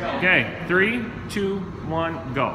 Okay, three, two, one, go.